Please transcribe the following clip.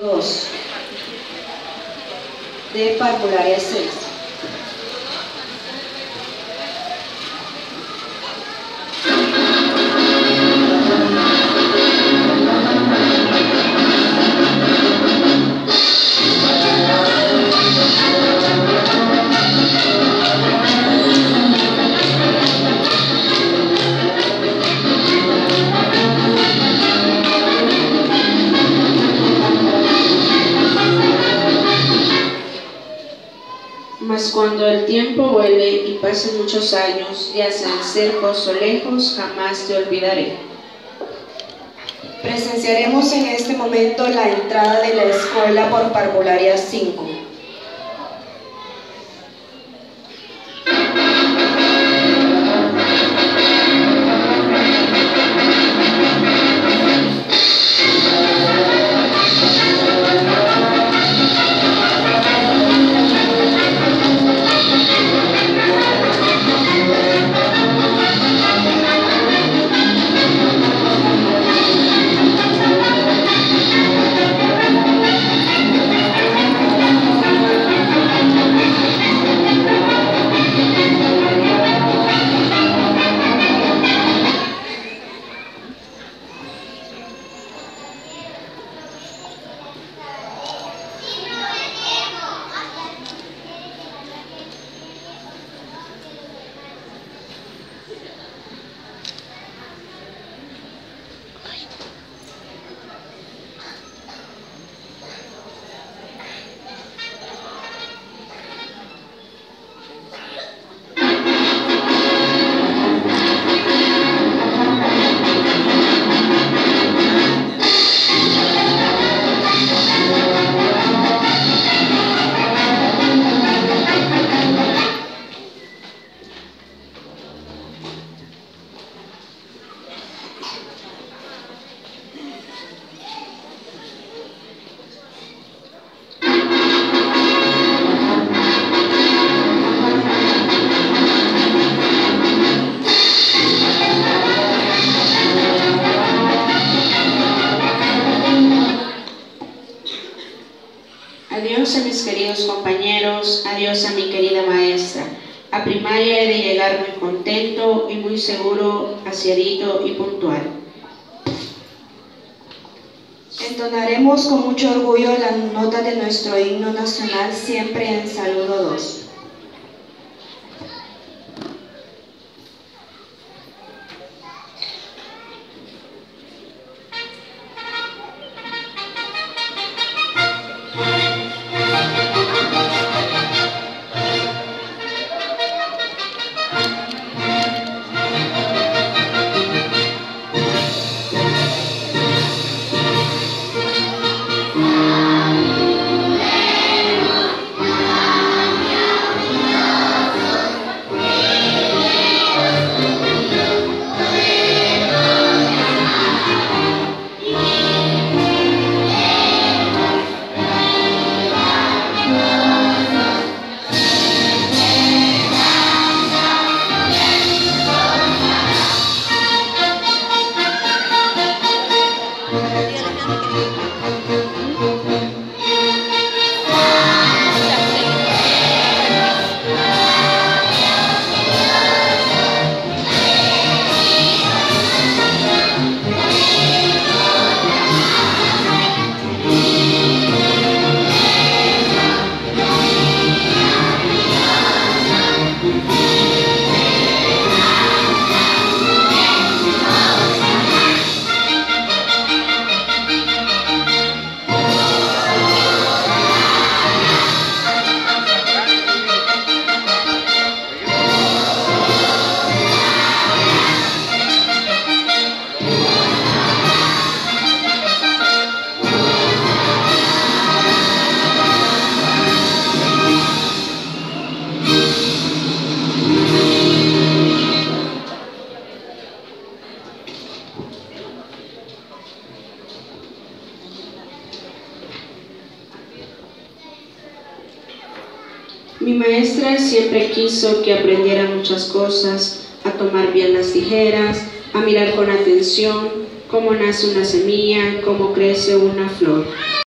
2 de parvularia 6. Cuando el tiempo vuele y pasen muchos años, ya sean cercos o lejos, jamás te olvidaré. Presenciaremos en este momento la entrada de la escuela por parvularia 5. Adiós a mis queridos compañeros, adiós a mi querida maestra. A primaria he de llegar muy contento y muy seguro, aseadito y puntual. Entonaremos con mucho orgullo la nota de nuestro himno nacional siempre en saludo 2. Mi maestra siempre quiso que aprendiera muchas cosas, a tomar bien las tijeras, a mirar con atención cómo nace una semilla, cómo crece una flor.